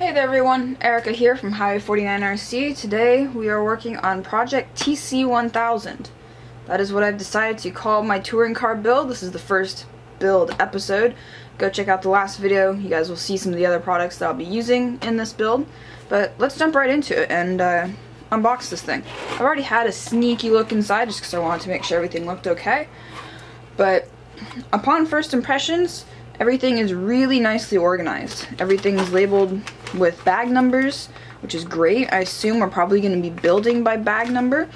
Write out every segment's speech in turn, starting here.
Hey there everyone, Erica here from Highway 49 RC. Today we are working on Project TC1000. That is what I've decided to call my touring car build. This is the first build episode. Go check out the last video. You guys will see some of the other products that I'll be using in this build. But let's jump right into it and uh, unbox this thing. I've already had a sneaky look inside just because I wanted to make sure everything looked okay. But upon first impressions, everything is really nicely organized. Everything is labeled with bag numbers, which is great. I assume we're probably going to be building by bag number.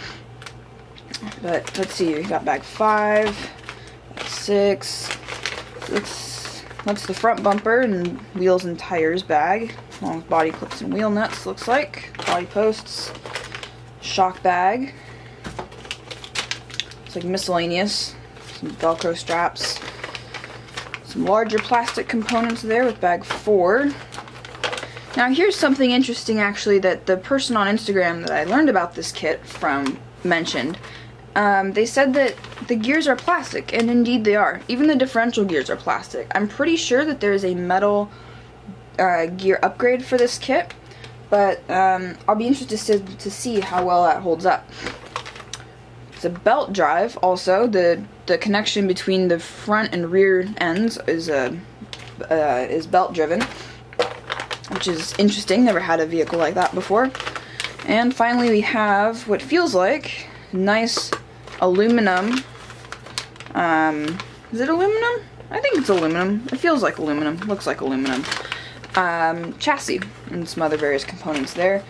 But let's see, we got bag five, six. That's, that's the front bumper and wheels and tires bag, along with body clips and wheel nuts, looks like. Body posts, shock bag. It's like miscellaneous. Some Velcro straps. Some larger plastic components there with bag four. Now here's something interesting actually that the person on Instagram that I learned about this kit from mentioned. Um, they said that the gears are plastic, and indeed they are. Even the differential gears are plastic. I'm pretty sure that there is a metal uh, gear upgrade for this kit, but um, I'll be interested to, see how well that holds up. It's a belt drive also. The the connection between the front and rear ends is a uh, is belt driven, which is interesting. Never had a vehicle like that before. And finally, we have what feels like nice aluminum. Um, is it aluminum? I think it's aluminum. It feels like aluminum. Looks like aluminum. Um, chassis and some other various components there.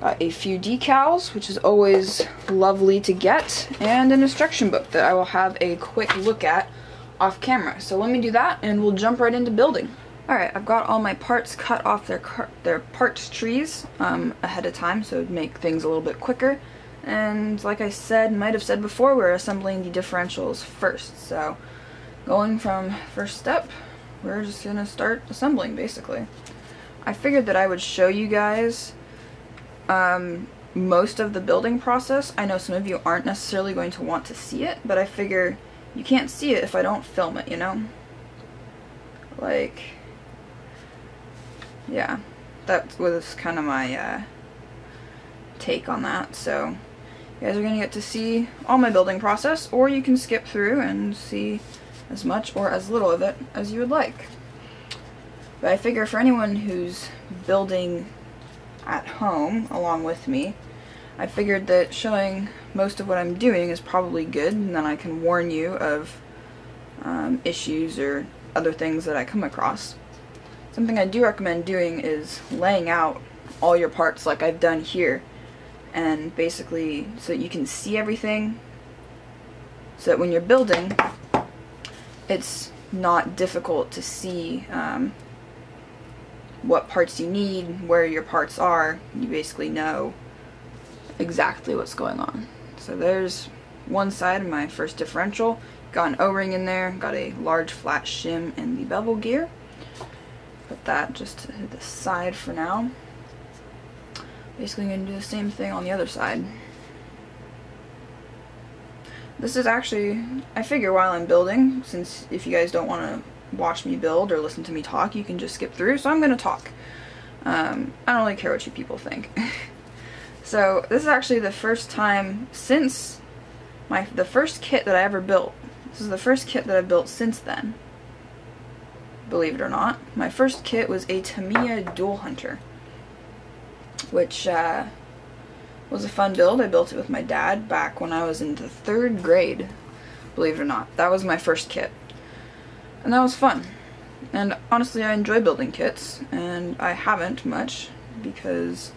Got a few decals, which is always lovely to get, and an instruction book that I will have a quick look at off camera. So let me do that, and we'll jump right into building. Alright, I've got all my parts cut off their their parts trees um, ahead of time, so it'd make things a little bit quicker. And like I said, might have said before, we're assembling the differentials first. So going from first step, we're just gonna start assembling basically. I figured that I would show you guys um, most of the building process. I know some of you aren't necessarily going to want to see it, but I figure you can't see it if I don't film it, you know? Like, yeah, that was kind of my uh, take on that, so you guys are going to get to see all my building process, or you can skip through and see as much or as little of it as you would like. But I figure for anyone who's building at home along with me, I figured that showing most of what I'm doing is probably good, and then I can warn you of um, issues or other things that I come across. Something I do recommend doing is laying out all your parts like I've done here and basically so that you can see everything so that when you're building it's not difficult to see um, what parts you need, where your parts are. You basically know exactly what's going on. So there's one side of my first differential. Got an O-ring in there, got a large flat shim in the bevel gear. That just to the side for now. Basically going to do the same thing on the other side. This is actually, I figure while I'm building, since if you guys don't want to watch me build or listen to me talk, you can just skip through, so I'm going to talk. Um, I don't really care what you people think. so this is actually the first time since my the first kit that I ever built. This is the first kit that I've built since then. Believe it or not. My first kit was a Tamiya Dual Hunter which uh, was a fun build. I built it with my dad back when I was in the third grade, believe it or not. That was my first kit. And that was fun. And honestly, I enjoy building kits, and I haven't much because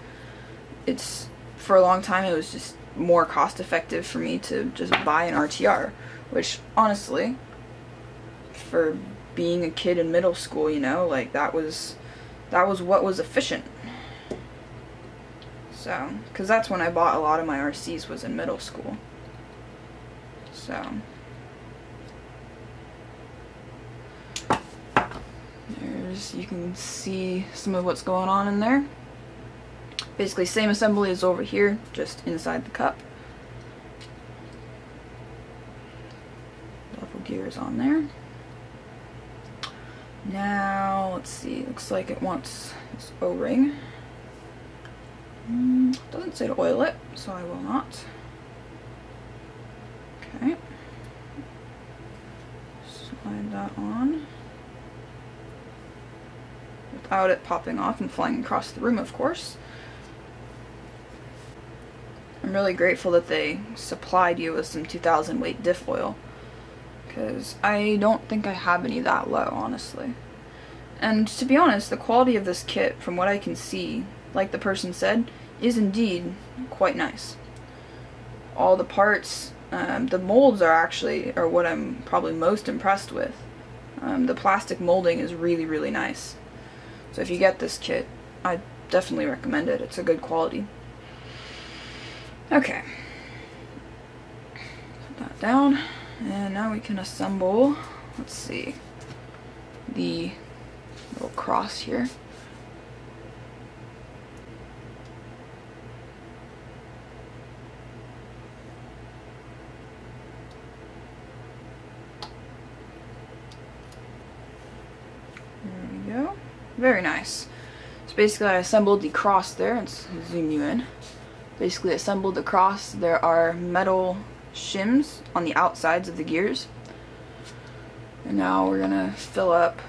it's, for a long time, it was just more cost effective for me to just buy an RTR, which honestly, for being a kid in middle school, you know, like that was, that was what was efficient so, because that's when I bought a lot of my RCs was in middle school. So, there's, you can see some of what's going on in there. Basically same assembly as over here, just inside the cup. Bevel gears on there. Now, let's see, looks like it wants this O-ring. Mm, doesn't say to oil it, so I will not. Okay. Slide that on. Without it popping off and flying across the room, of course. I'm really grateful that they supplied you with some 2000 weight diff oil. Because I don't think I have any that low, honestly. And to be honest, the quality of this kit, from what I can see, like the person said, is indeed quite nice. All the parts, um, the molds are actually are what I'm probably most impressed with. Um, the plastic molding is really, really nice. So if you get this kit, I definitely recommend it. It's a good quality. Okay. Put that down. And now we can assemble, let's see, the little cross here. There we go. Very nice. So basically I assembled the cross there. Let's zoom you in. Basically assembled the cross. There are metal shims on the outsides of the gears. And now we're gonna fill up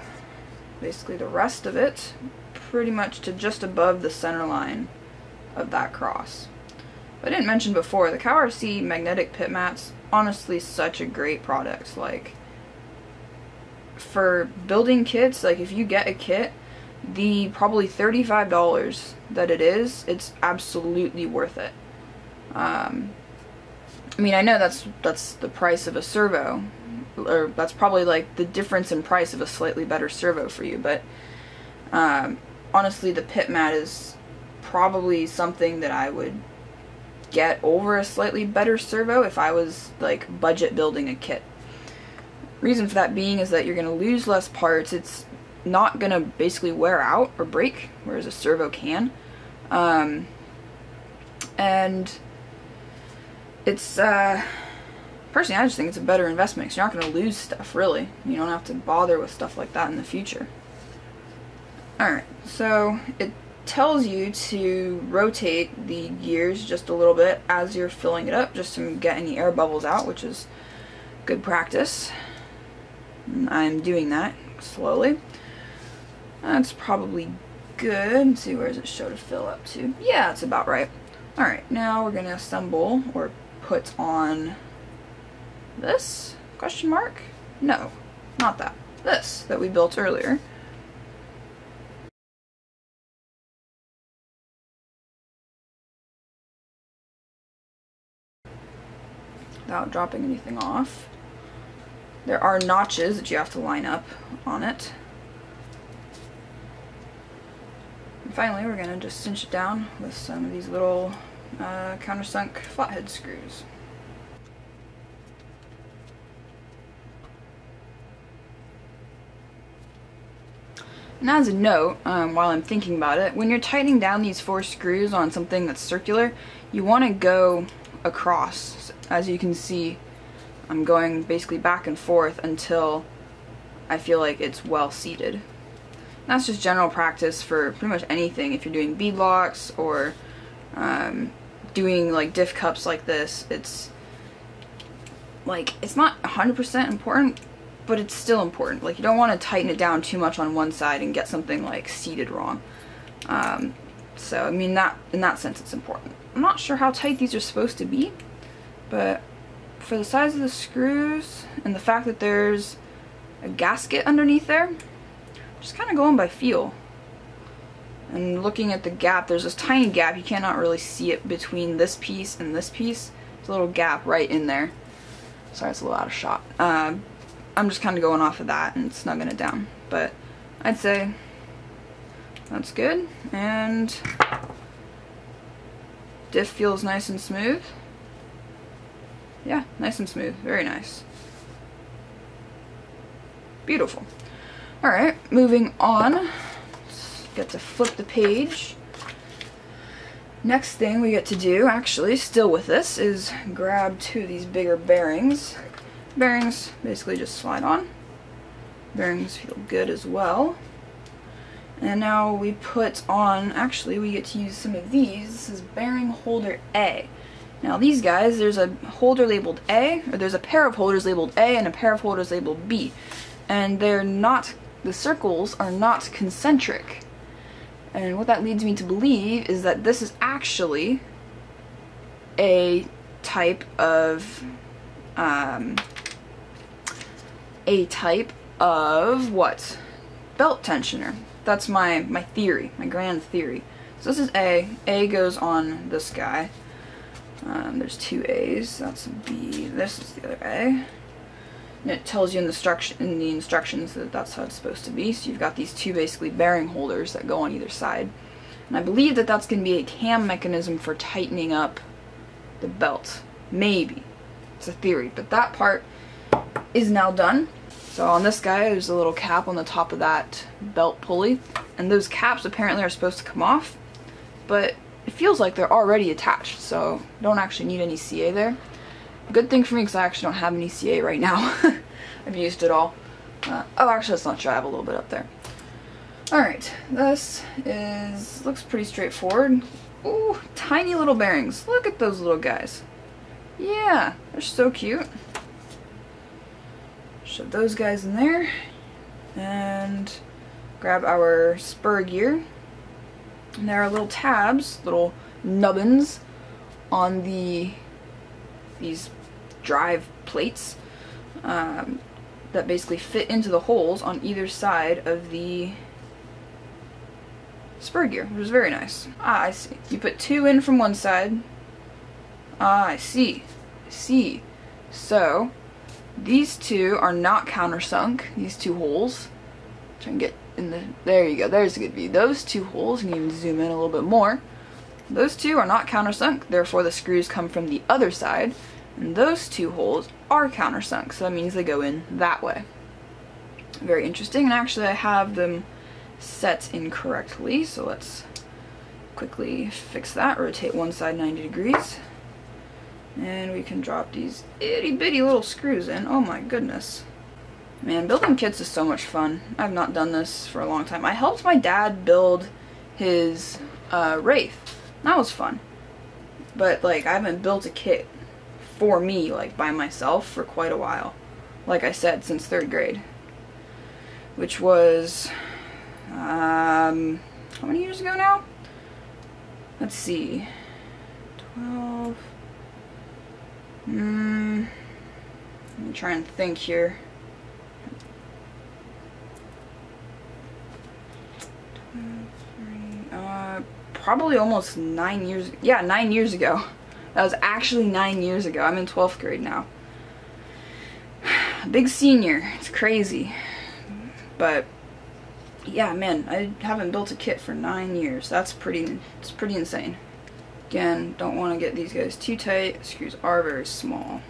basically the rest of it pretty much to just above the center line of that cross. I didn't mention before, the CowRC magnetic pit mats, honestly such a great product. Like, for building kits, like if you get a kit, the probably $35 that it is, it's absolutely worth it. Um, I mean, I know that's that's the price of a servo, or that's probably like the difference in price of a slightly better servo for you. But um, honestly, the pit mat is probably something that I would get over a slightly better servo if I was like budget building a kit. Reason for that being is that you're going to lose less parts. It's not going to basically wear out or break, whereas a servo can. Um, and it's uh, personally I just think it's a better investment because you're not going to lose stuff really. You don't have to bother with stuff like that in the future. Alright, so it tells you to rotate the gears just a little bit as you're filling it up just to get any air bubbles out, which is good practice. I'm doing that slowly. That's probably good. Let's see, where does it show to fill up to? Yeah, it's about right. Alright, now we're going to assemble or put on this question mark? No, not that. This that we built earlier. Without dropping anything off. There are notches that you have to line up on it. And finally, we're going to just cinch it down with some of these little uh, countersunk flathead screws. And as a note, um, while I'm thinking about it, when you're tightening down these four screws on something that's circular, you want to go across. As you can see, I'm going basically back and forth until I feel like it's well seated. That's just general practice for pretty much anything. If you're doing bead locks or um, doing like diff cups like this, it's like, it's not 100% important, but it's still important. Like you don't want to tighten it down too much on one side and get something like seated wrong. Um, so I mean that in that sense it's important. I'm not sure how tight these are supposed to be, but for the size of the screws and the fact that there's a gasket underneath there, just kind of going by feel. And looking at the gap, there's this tiny gap. You cannot really see it between this piece and this piece. There's a little gap right in there. Sorry, it's a little out of shot. Uh, I'm just kind of going off of that and snugging it down. But I'd say that's good. And diff feels nice and smooth. Yeah, nice and smooth. Very nice. Beautiful. Alright, moving on get to flip the page. Next thing we get to do, actually, still with this, is grab two of these bigger bearings. Bearings basically just slide on. Bearings feel good as well. And now we put on, actually we get to use some of these. This is bearing holder A. Now these guys, there's a holder labeled A, or there's a pair of holders labeled A and a pair of holders labeled B. And they're not, the circles are not concentric. And what that leads me to believe is that this is actually a type of, um, a type of what? Belt tensioner that's my, my theory, my grand theory. So this is A. A goes on this guy. Um, there's two A's. That's B. This is the other A. And it tells you in the, in the instructions that that's how it's supposed to be. So you've got these two basically bearing holders that go on either side. And I believe that that's going to be a cam mechanism for tightening up the belt. Maybe. It's a theory. But that part is now done. So on this guy, there's a little cap on the top of that belt pulley, and those caps apparently are supposed to come off, but it feels like they're already attached, so don't actually need any CA there. Good thing for me because I actually don't have any CA right now. I've used it all. Uh, oh, actually, that's not true. I have a little bit up there. Alright, this is, looks pretty straightforward. Ooh, tiny little bearings. Look at those little guys. Yeah, they're so cute. Shove those guys in there. And grab our spur gear. And there are little tabs, little nubbins on the these drive plates um, that basically fit into the holes on either side of the spur gear, which is very nice. Ah, I see. You put two in from one side. Ah, I see. I see. So, these two are not countersunk, these two holes. Try and get in the, there you go, there's a good view. Those two holes, you can even zoom in a little bit more. Those two are not countersunk, therefore the screws come from the other side. And those two holes are countersunk, so that means they go in that way. Very interesting, and actually I have them set incorrectly, so let's quickly fix that. Rotate one side 90 degrees. And we can drop these itty bitty little screws in. Oh my goodness. Man, building kits is so much fun. I've not done this for a long time. I helped my dad build his uh, Wraith. That was fun. But, like, I haven't built a kit for me, like, by myself for quite a while. Like I said, since third grade. Which was, um, how many years ago now? Let's see. 12, Hmm. Let me try and think here. Uh, probably almost nine years. Yeah, nine years ago. That was actually nine years ago. I'm in 12th grade now. Big senior. It's crazy. But yeah, man, I haven't built a kit for nine years. That's pretty. It's pretty insane. Again, don't want to get these guys too tight. Screws are very small.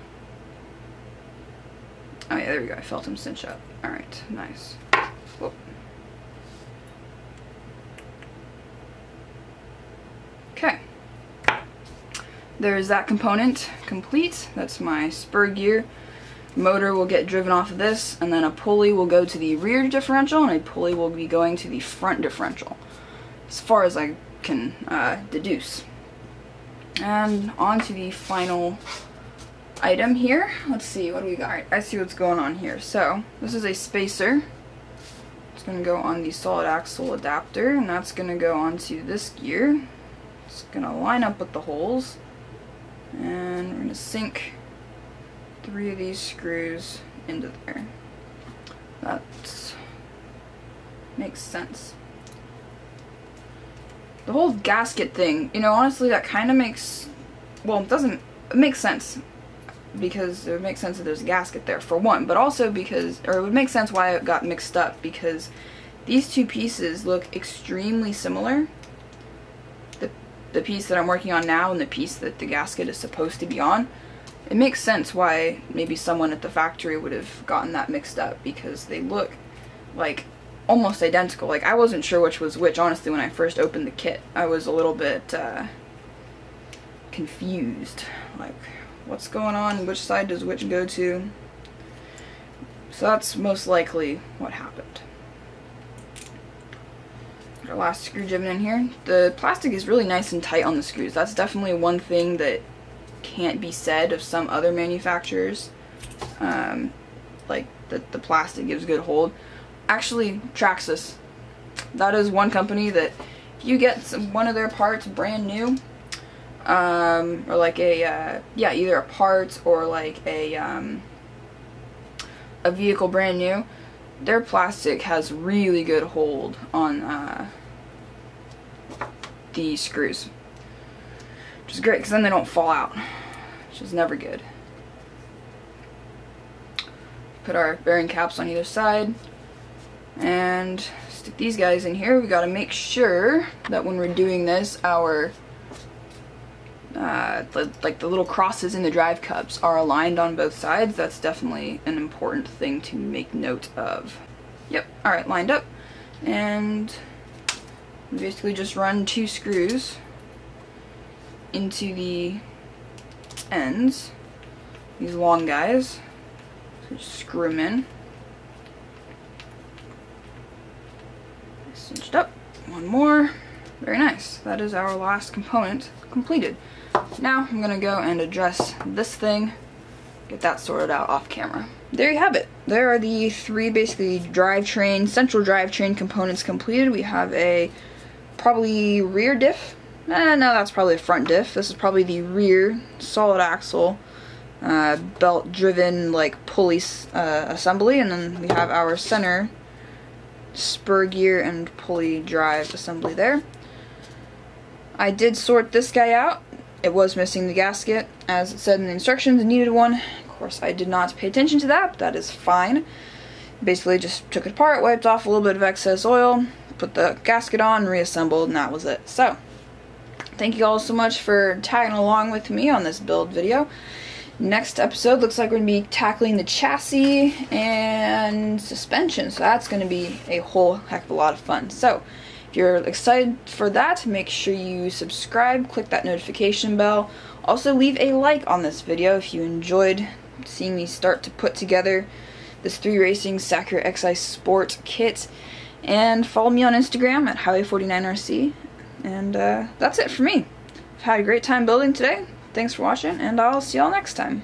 Oh yeah, there we go. I felt them cinch up. Alright, nice. Whoop. Okay. There's that component complete. That's my spur gear. Motor will get driven off of this, and then a pulley will go to the rear differential, and a pulley will be going to the front differential. As far as I can uh, deduce. And on to the final item here. Let's see, what do we got? I see what's going on here. So, this is a spacer. It's going to go on the solid axle adapter, and that's going to go onto this gear. It's going to line up with the holes. And we're going to sink three of these screws into there. That makes sense the whole gasket thing, you know, honestly, that kind of makes, well, it doesn't, it makes sense because it would make sense that there's a gasket there, for one, but also because, or it would make sense why it got mixed up, because these two pieces look extremely similar. The, piece that I'm working on now and the piece that the gasket is supposed to be on. It makes sense why maybe someone at the factory would have gotten that mixed up, because they look like almost identical. Like, I wasn't sure which was which, honestly, when I first opened the kit. I was a little bit, uh, confused. Like, what's going on? Which side does which go to? So that's most likely what happened. Our last screw driven in here. The plastic is really nice and tight on the screws. That's definitely one thing that can't be said of some other manufacturers. Um, like the, the plastic gives good hold. Actually, Traxxas. That is one company that if you get some, one of their parts brand new, um, or like a, uh, yeah, either a part or like a, um, a vehicle brand new, their plastic has really good hold on uh, the screws. Which is great because then they don't fall out, which is never good. Put our bearing caps on either side and stick these guys in here. We got to make sure that when we're doing this, our uh, the, like the little crosses in the drive cups are aligned on both sides. That's definitely an important thing to make note of. Yep, alright, lined up. And basically just run two screws into the ends, these long guys. So just screw them in. Cinched up. One more. Very nice. That is our last component completed. Now I'm gonna go and address this thing, get that sorted out off camera. There you have it. There are the three basically drivetrain, central drivetrain components completed. We have a probably rear diff. Eh, no, that's probably a front diff. This is probably the rear solid axle uh, belt driven like pulley uh, assembly and then we have our center spur gear and pulley drive assembly there. I did sort this guy out it was missing the gasket, as it said in the instructions, it needed one. Of course, I did not pay attention to that, but that is fine. Basically, just took it apart, wiped off a little bit of excess oil, put the gasket on, reassembled, and that was it. So, thank you all so much for tagging along with me on this build video. Next episode looks like we're going to be tackling the chassis and suspension, so that's going to be a whole heck of a lot of fun. So, if you're excited for that, make sure you subscribe, click that notification bell. Also leave a like on this video if you enjoyed seeing me start to put together this 3 Racing Sakura XI Sport kit. And follow me on Instagram at Highway49RC. And uh, that's it for me. I've had a great time building today. Thanks for watching, and I'll see y'all next time.